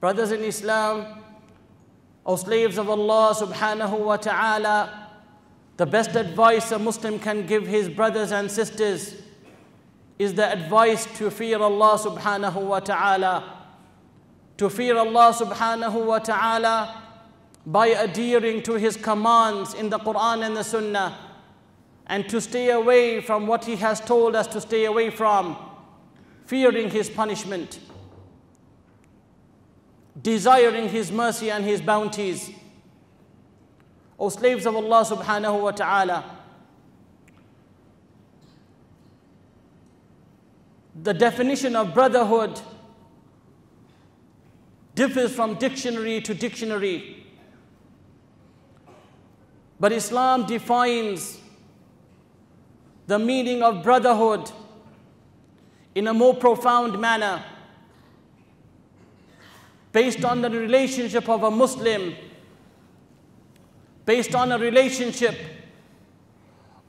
Brothers in Islam, O slaves of Allah subhanahu wa ta'ala, the best advice a Muslim can give his brothers and sisters is the advice to fear Allah subhanahu wa ta'ala. To fear Allah subhanahu wa ta'ala by adhering to His commands in the Quran and the Sunnah and to stay away from what He has told us to stay away from, fearing His punishment, desiring His mercy and His bounties. O slaves of Allah subhanahu wa ta'ala, the definition of brotherhood differs from dictionary to dictionary. But Islam defines the meaning of brotherhood in a more profound manner based on the relationship of a Muslim, based on a relationship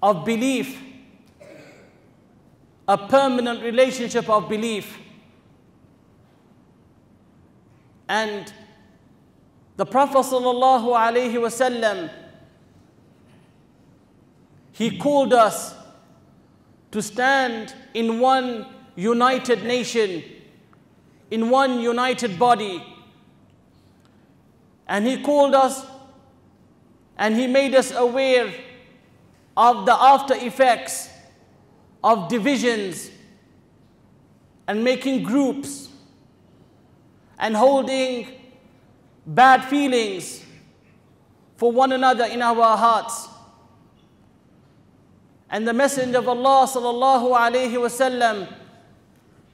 of belief, a permanent relationship of belief. And the Prophet wasallam he called us to stand in one united nation, in one united body. And He called us and He made us aware of the after effects of divisions and making groups and holding bad feelings for one another in our hearts. And the Messenger of Allah sallallahu alayhi wasallam,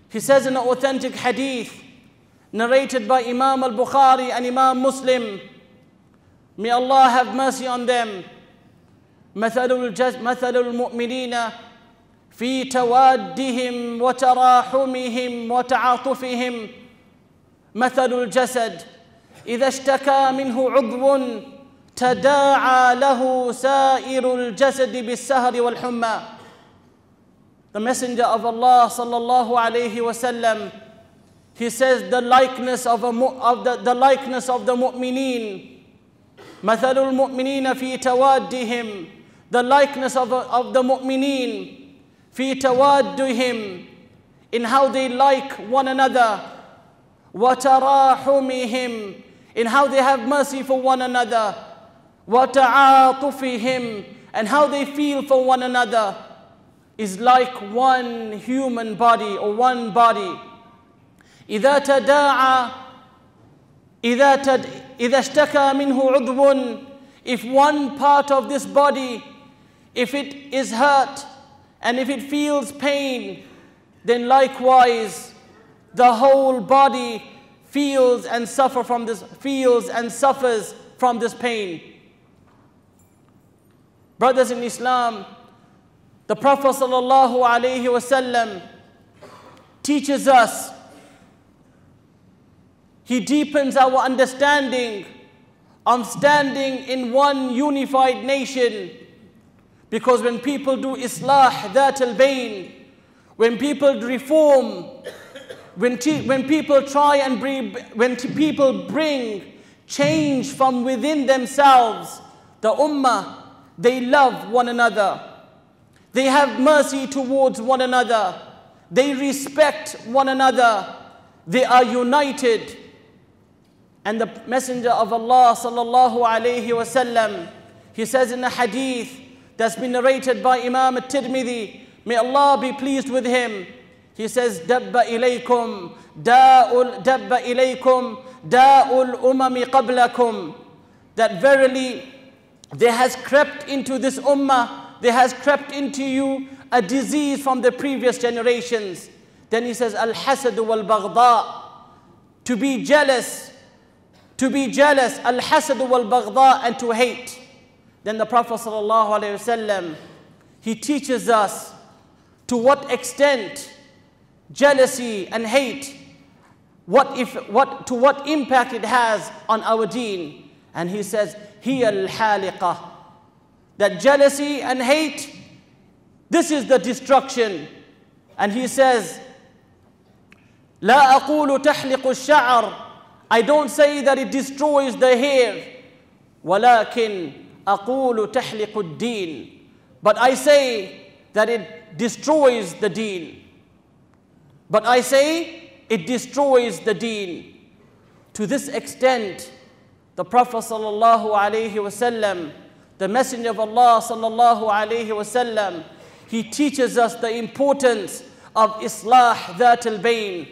he says in an authentic hadith narrated by Imam al-Bukhari and Imam Muslim, may Allah have mercy on them. مثل مثل المؤمنين في توادهم وتراحمهم وتعاطفهم مثل الجسد إذا اشتكى منه عضو تداعى له سائر الجسد بالسهر والحمى The Messenger of Allah sallallahu alayhi wasallam he says the likeness of, a, of the, the likeness of the mu'mineen مثل المؤمنين في توادهم the likeness of, of the mu'mineen في توادهم in how they like one another وتراحمهم in how they have mercy for one another وَتَعَاطُفِهِمْ and how they feel for one another is like one human body or one body. إذا تداعى إذا تد إذا اشتكى منه عضو if one part of this body if it is hurt and if it feels pain then likewise the whole body feels and suffer from this feels and suffers from this pain Brothers in Islam, the Prophet ﷺ teaches us, he deepens our understanding of standing in one unified nation. Because when people do islah, that al bain, when people reform, when, when people try and bring, when people bring change from within themselves, the ummah they love one another. They have mercy towards one another. They respect one another. They are united. And the Messenger of Allah sallallahu alayhi wasallam, he says in a hadith that's been narrated by Imam al-Tirmidhi, may Allah be pleased with him. He says, "Dabba ilaykum da'ul dabba ilaykum da'ul umami qablakum." That verily there has crept into this ummah, there has crept into you a disease from the previous generations. Then he says, Al hasad wal baghda, to be jealous, to be jealous, Al hasad wal baghda, and to hate. Then the Prophet ﷺ, he teaches us to what extent jealousy and hate, what if, what, to what impact it has on our deen. And he says, هي الحالقة that jealousy and hate this is the destruction and he says لا أقول تحلق الشعر I don't say that it destroys the hair. ولكن أقول تحلق الدين. But I say that it destroys the deen. But I say it destroys the deen. To this extent, the Prophet sallallahu alaihi wasallam, the Messenger of Allah sallallahu alaihi wasallam, he teaches us the importance of Islah That al Bain.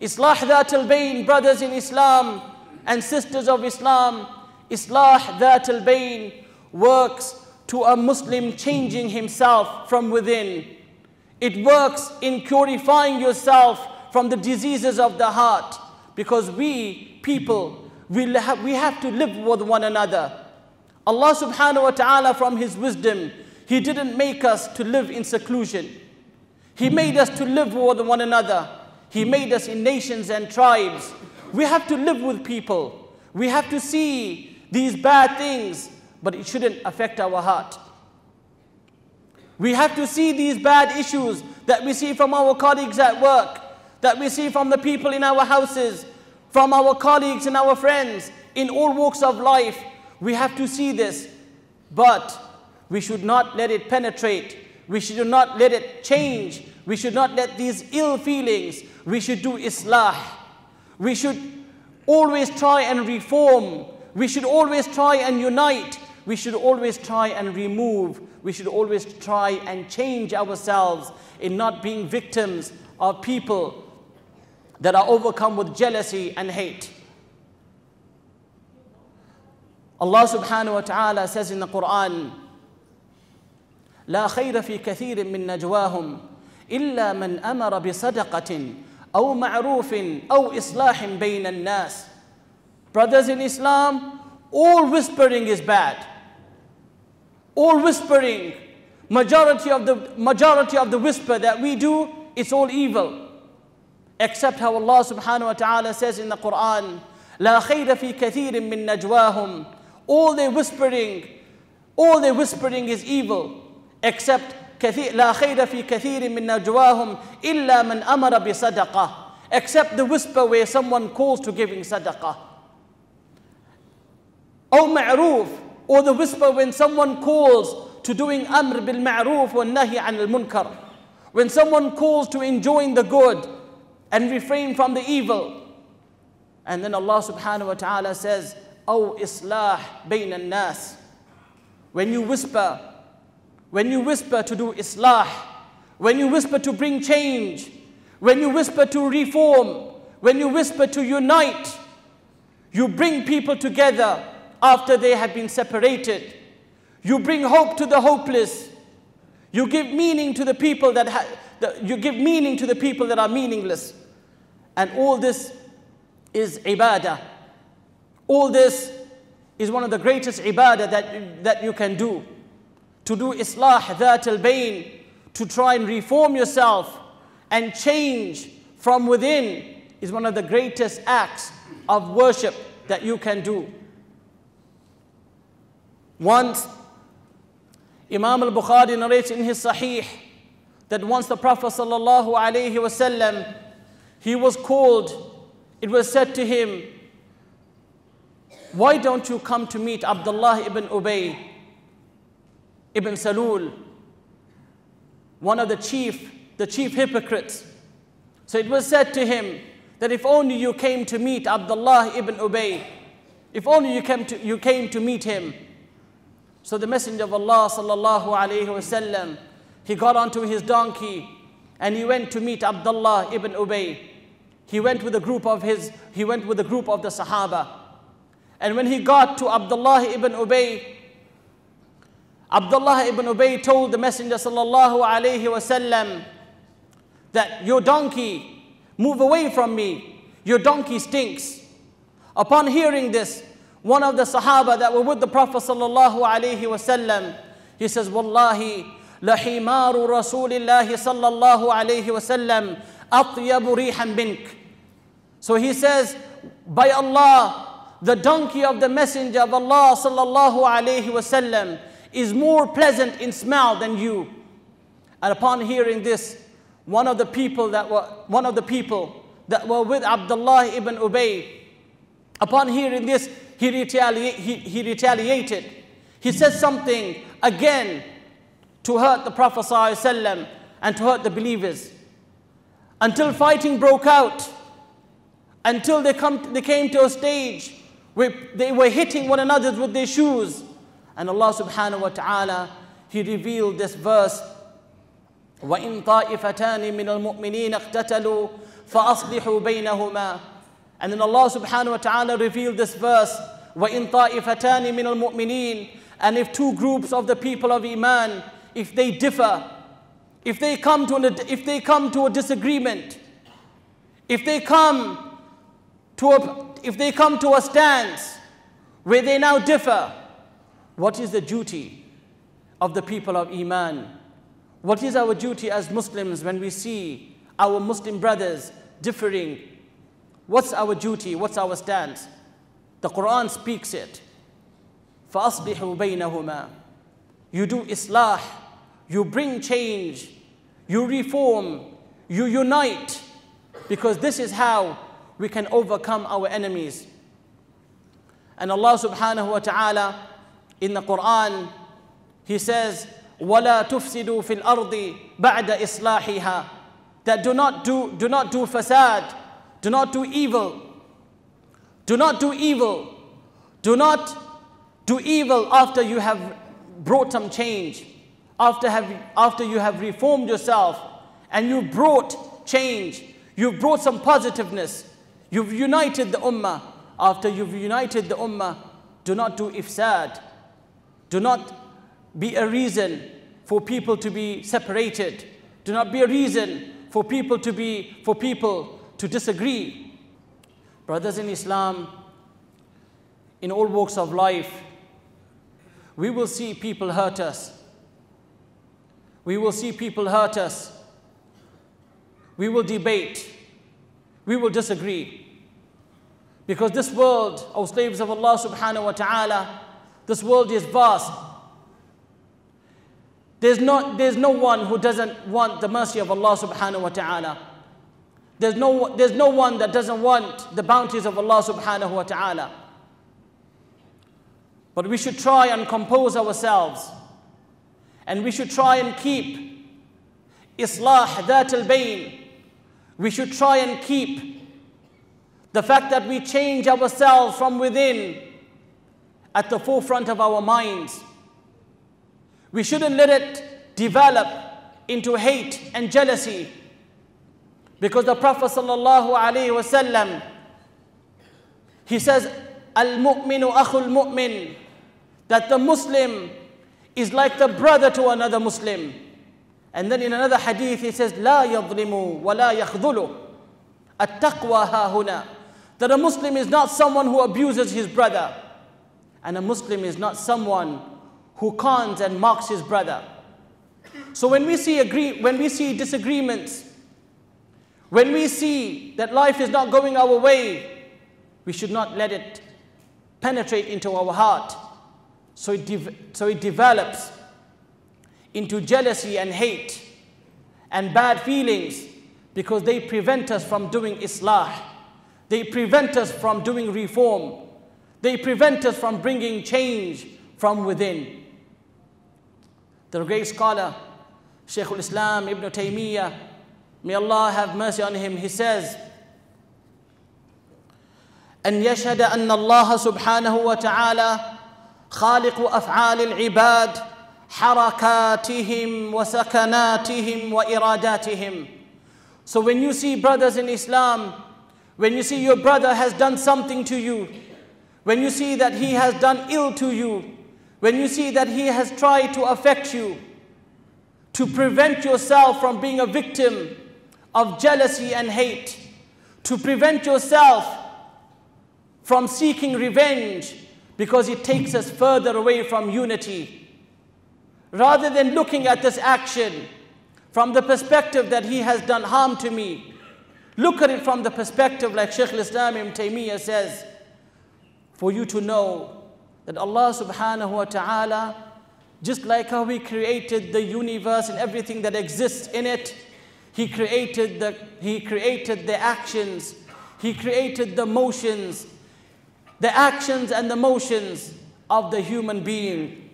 Islah That al Bain, brothers in Islam and sisters of Islam, Islah That al Bain works to a Muslim changing himself from within. It works in purifying yourself from the diseases of the heart because we people we have, we have to live with one another. Allah subhanahu wa ta'ala from his wisdom he didn't make us to live in seclusion. He made us to live with one another. He made us in nations and tribes. We have to live with people. We have to see these bad things, but it shouldn't affect our heart. We have to see these bad issues that we see from our colleagues at work, that we see from the people in our houses, from our colleagues and our friends in all walks of life. We have to see this. But we should not let it penetrate. We should not let it change. We should not let these ill feelings, we should do islah. We should always try and reform. We should always try and unite. We should always try and remove. We should always try and change ourselves in not being victims of people that are overcome with jealousy and hate. Allah subhanahu wa ta'ala says in the Quran, لا خير في كثير من نجواهم الا من امر بصدقه او معروف او اصلاح بين الناس brothers in islam all whispering is bad all whispering majority of the majority of the whisper that we do it's all evil except how Allah subhanahu wa ta'ala says in the Quran لا خير في كثير من نجواهم all their whispering all their whispering is evil except كثير لا خير في كثير من نجواهم إلا من أمر بصدقة except the whisper where someone calls to giving sadaqah أو معروف or the whisper when someone calls to doing أمر بالمعروف والنهي عن المنكر when someone calls to enjoying the good and refrain from the evil and then Allah subhanahu wa ta'ala says أو إصلاح بين الناس when you whisper when you whisper to do islah, when you whisper to bring change, when you whisper to reform, when you whisper to unite, you bring people together after they have been separated. You bring hope to the hopeless. You give meaning to the people that ha- you give meaning to the people that are meaningless. And all this is ibadah. All this is one of the greatest ibadah that, that you can do to do islah that al bain, to try and reform yourself and change from within is one of the greatest acts of worship that you can do. Once, Imam al Bukhari narrates in his Sahih that once the Prophet sallallahu alaihi wasallam he was called, it was said to him, Why don't you come to meet Abdullah ibn Ubay? Ibn Salul, one of the chief, the chief hypocrites. So it was said to him that if only you came to meet Abdullah ibn Ubay, if only you came to, you came to meet him. So the Messenger of Allah sallallahu alayhi wasallam, he got onto his donkey and he went to meet Abdullah ibn Ubay. He went with a group of his, he went with a group of the Sahaba. And when he got to Abdullah ibn Ubay, Abdullah ibn Ubay told the Messenger sallallahu alayhi wasallam that your donkey, move away from me, your donkey stinks. Upon hearing this, one of the Sahaba that were with the Prophet sallallahu alayhi wasallam, he says, Wallahi, لحمار رسول الله صلى الله عليه وسلم أطيب ريحا منك. So he says, by Allah, the donkey of the Messenger of Allah sallallahu alayhi wasallam is more pleasant in smell than you. And upon hearing this, one of the people that were one of the people that were with Abdullah ibn Ubay, Upon hearing this, he, retali- he, he retaliated. He said something again to hurt the Prophet ﷺ and to hurt the believers. Until fighting broke out, until they, come, they came to a stage where they were hitting one another with their shoes. And Allah subhanahu wa ta'ala, He revealed this verse وإن طائفتان من المؤمنين اقتتلوا فأصلحوا بينهما and then Allah subhanahu wa ta'ala revealed this verse وإن طائفتان من المؤمنين and if two groups of the people of Iman if they differ if they come to an, if they come to a disagreement if they come to a if they come to a stance where they now differ what is the duty of the people of Iman what is our duty as Muslims when we see our Muslim brothers differing What's our duty? What's our stance? The Quran speaks it. فَأَصْلِحُوا بَيْنَهُمَا You do islah, you bring change, you reform, you unite, because this is how we can overcome our enemies. And Allah subhanahu wa ta'ala in the Quran, He says, وَلَا تُفْسِدُوا فِي الْأَرْضِ بَعْدَ إِصْلَاحِهَا That do not do, do not do fasad, do not do evil. Do not do evil. Do not do evil after you have brought some change, after, have, after you have reformed yourself and you brought change, you've brought some positiveness, you've united the ummah. After you've united the ummah, do not do ifsad. do not be a reason for people to be separated. Do not be a reason for people to be, for people to disagree. Brothers in Islam, in all walks of life, we will see people hurt us. We will see people hurt us. We will debate. We will disagree. Because this world, O slaves of Allah subhanahu wa ta'ala, this world is vast. There's, not, there's no one who doesn't want the mercy of Allah subhanahu wa ta'ala. There's no, there's no one that doesn't want the bounties of Allah subhanahu wa ta'ala. But we should try and compose ourselves. And we should try and keep Islah that al bayn. We should try and keep the fact that we change ourselves from within at the forefront of our minds. We shouldn't let it develop into hate and jealousy because the Prophet sallallahu alaihi wasallam he says al-mu'minu akhul mu'min that the Muslim is like the brother to another Muslim. And then in another hadith he says la yadhlimu wa la yakhdhulu at-taqwa hahuna that a Muslim is not someone who abuses his brother and a Muslim is not someone who cons and mocks his brother. So when we see agree, when we see disagreements, when we see that life is not going our way, we should not let it penetrate into our heart. So it, so it develops into jealousy and hate and bad feelings because they prevent us from doing islah. They prevent us from doing reform. They prevent us from bringing change from within. The great scholar, Shaykh al-Islam Ibn Taymiyyah, May Allah have mercy on him. He says, أن يشهد أن الله سبحانه وتعالى خالق أفعال العباد حركاتهم وسكناتهم وإراداتهم. So when you see brothers in Islam, when you see your brother has done something to you, when you see that he has done ill to you, when you see that he has tried to affect you, to prevent yourself from being a victim of jealousy and hate, to prevent yourself from seeking revenge because it takes us further away from unity. Rather than looking at this action from the perspective that he has done harm to me, look at it from the perspective like Shaykh al-Islam Ibn Taymiyyah says, for you to know that Allah subhanahu wa ta'ala, just like how He created the universe and everything that exists in it, he created the, he created the actions. He created the motions. the actions and the motions of the human being.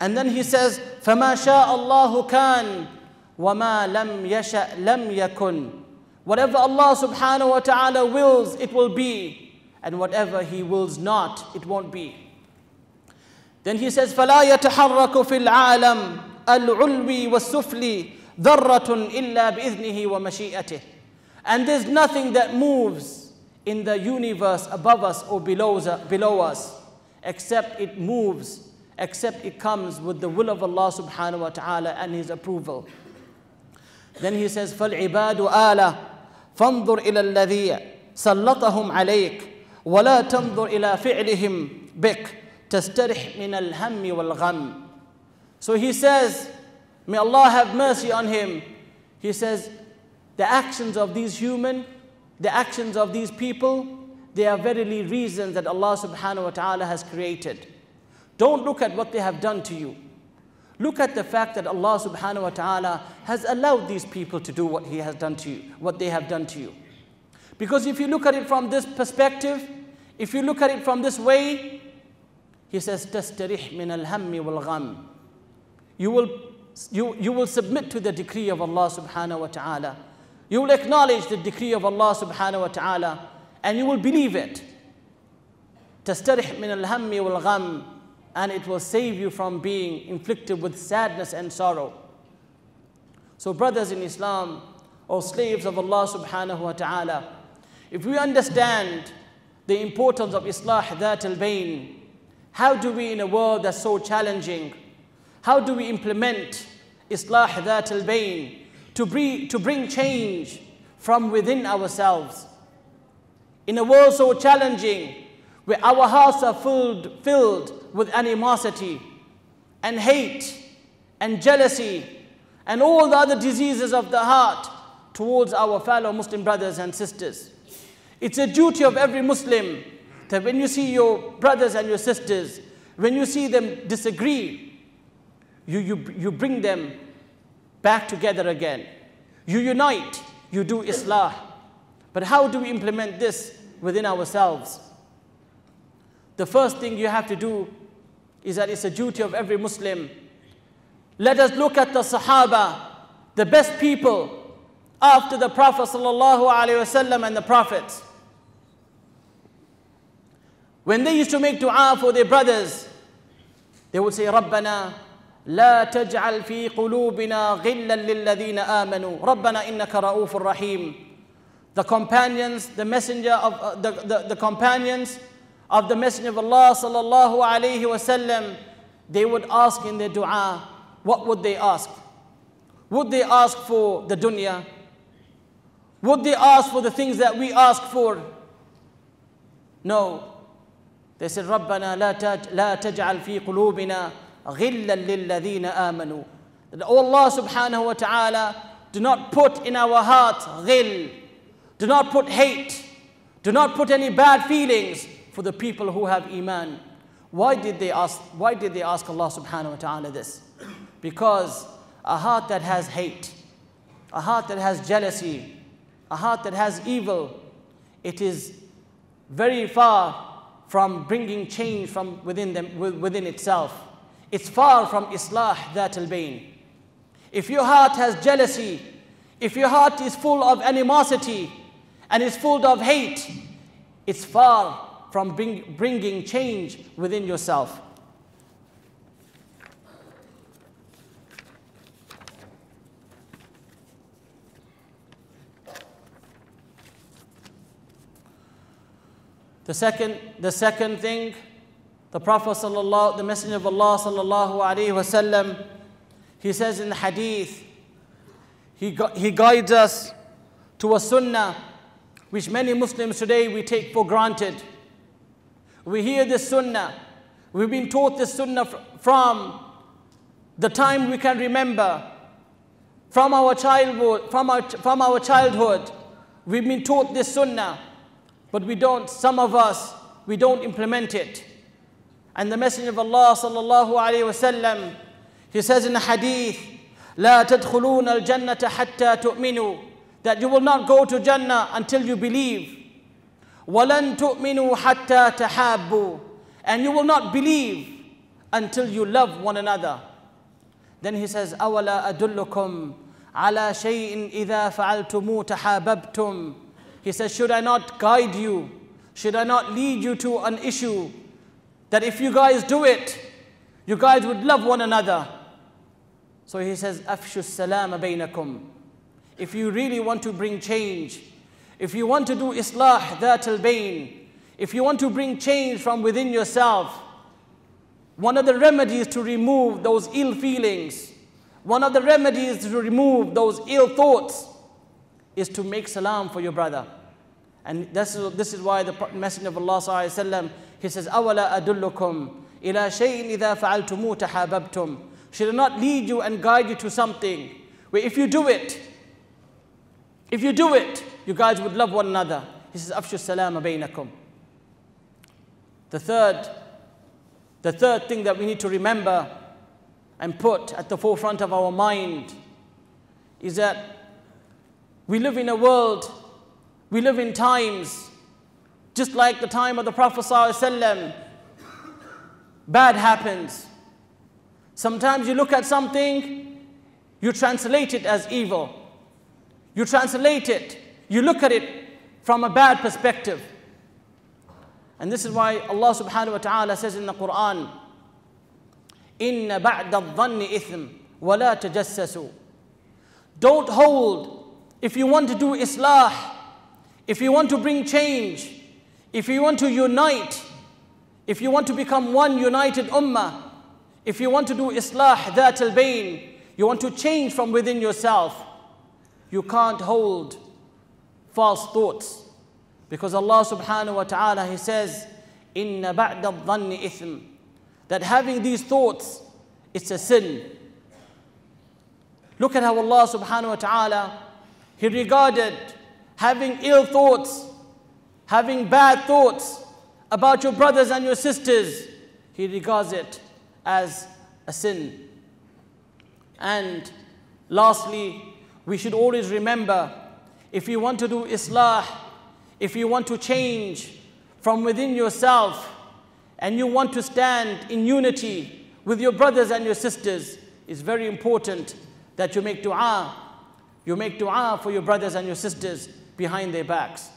And then he says, فَمَا شَاءَ اللَّهُ كَانَ وَمَا لَمْ يَشَأْ لَمْ يَكُنْ Whatever Allah subhanahu wa ta'ala wills, it will be. And whatever He wills not, it won't be. Then he says, فَلَا يَتَحَرَّكُ فِي الْعَالَمِ الْعُلْوِ وَالسُّفْلِ ذَرَّةٌ إِلَّا بِإِذْنِهِ وَمَشِيئَتِهِ And there's nothing that moves in the universe above us or below, below us except it moves, except it comes with the will of Allah subhanahu wa ta'ala and His approval. Then he says, فَالْعِبَادُ آلَةٌ فانظر إلى الذي سلطهم عليك ولا تنظر إلى فعلهم بك تسترح من الهم والغم So he says, may Allah have mercy on him. He says, the actions of these human, the actions of these people, they are verily reasons that Allah subhanahu wa ta'ala has created. Don't look at what they have done to you. Look at the fact that Allah subhanahu wa ta'ala has allowed these people to do what He has done to you, what they have done to you. Because if you look at it from this perspective, if you look at it from this way, He says, تَسْتَرِحْ مِنَ الْهَمِّ وَالْغَمِّ You will, you, you will submit to the decree of Allah subhanahu wa ta'ala. You will acknowledge the decree of Allah subhanahu wa ta'ala and you will believe it. تَسْتَرِحْ مِنَ الْهَمِّ وَالْغَمِّ and it will save you from being inflicted with sadness and sorrow. So, brothers in Islam, or slaves of Allah subhanahu wa ta'ala, if we understand the importance of Islah Dhat al Bain, how do we, in a world that's so challenging, how do we implement Islah Dhat al Bain to bring, to bring change from within ourselves? In a world so challenging, where our hearts are filled, filled with animosity and hate and jealousy and all the other diseases of the heart towards our fellow Muslim brothers and sisters. It's a duty of every Muslim that when you see your brothers and your sisters, when you see them disagree, you, you, you bring them back together again. You unite, you do Islah. But how do we implement this within ourselves? The first thing you have to do is that it's a duty of every Muslim. Let us look at the Sahaba, the best people after the Prophet ﷺ and the Prophets. When they used to make dua for their brothers, they would say, ربنا لا تجعل في قلوبنا غلا للذين آمنوا ربنا إنك رؤوف رحيم The companions, the messenger of uh, the, the, the companions of the Messenger of Allah sallallahu alaihi wasallam, they would ask in their dua, what would they ask? Would they ask for the dunya? Would they ask for the things that we ask for? No. they said, Rabbana la, taj- la taj'al fi qulubina ghillan lilladhina amanu. That, oh Allah subhanahu wa ta'ala, do not put in our hearts ghil. Do not put hate. Do not put any bad feelings for the people who have iman. Why did they ask, why did they ask Allah subhanahu wa ta'ala this? Because a heart that has hate, a heart that has jealousy, a heart that has evil, it is very far from bringing change from within them within itself. It's far from islah that al bain. If your heart has jealousy, if your heart is full of animosity and is full of hate, it's far from bring, bringing change within yourself. The second, the second thing, the Prophet sallallahu, the Messenger of Allah sallallahu alaihi wasallam, he says in the hadith, he, he guides us to a sunnah which many Muslims today we take for granted. We hear this sunnah. We've been taught this sunnah from the time we can remember, from our childhood, from our, from our childhood. We've been taught this sunnah, but we don't, some of us, we don't implement it. And the Messenger of Allah sallallahu alayhi wasallam, he says in the hadith, لا تدخلون الجنة حتى تؤمنوا that you will not go to Jannah until you believe. وَلَن تُؤْمِنُوا حَتَّى تَحَابُّوا And you will not believe until you love one another. Then he says, أَوَلَا أَدُلُّكُمْ عَلَى شَيْءٍ إِذَا فَعَلْتُمُوا تَحَابَبْتُمْ he says, Should I not guide you? Should I not lead you to an issue that if you guys do it, you guys would love one another? So he says, Afshu salama bainakum. If you really want to bring change, if you want to do islah that al bayn, if you want to bring change from within yourself, one of the remedies to remove those ill feelings, one of the remedies to remove those ill thoughts, is to make salam for your brother. And this is, this is why the Messenger of Allah وسلم, he says, أَوَلَا أَدُلُّكُمْ إِلَى شَيْءٍ إِذَا فَعَلْتُمُوا تَحَابَبْتُمْ Should it not lead you and guide you to something where if you do it, if you do it, you guys would love one another. He says, أَفْشُ السَّلَامَ بَيْنَكُمْ The third, the third thing that we need to remember and put at the forefront of our mind is that we live in a world, we live in times, just like the time of the Prophet ﷺ, bad happens. Sometimes you look at something, you translate it as evil. You translate it, you look at it from a bad perspective. And this is why Allah subhanahu wa ta'ala says in the Quran, إن بعد الظن إثم ولا تجسسوا Don't hold if you want to do islah, if you want to bring change, if you want to unite, if you want to become one united ummah, if you want to do islah that al you want to change from within yourself, you can't hold false thoughts. Because Allah subhanahu wa ta'ala, He says, Inna ba'da dhanni ithm. That having these thoughts, it's a sin. Look at how Allah subhanahu wa ta'ala, He regarded having ill thoughts, having bad thoughts about your brothers and your sisters, He regards it as a sin. And lastly, we should always remember if you want to do islah, if you want to change from within yourself, and you want to stand in unity with your brothers and your sisters, it's very important that you make dua. You make dua for your brothers and your sisters behind their backs.